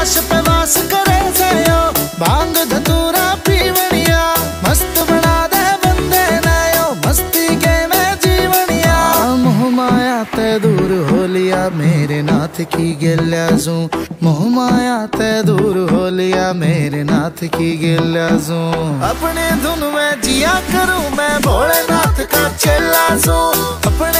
कैलाश पे करे सयो। भाँग धतूरा पीवणिया मस्त बना दे बंदे नयो। मस्ती के में जीवनिया। मोह माया ते दूर हो लिया, मेरे नाथ की गिल्याजू मोह माया ते दूर हो लिया, मेरे नाथ की गिल्याजू अपने धुन में जिया करूँ मैं, भोलेनाथ का चेला जू। अपने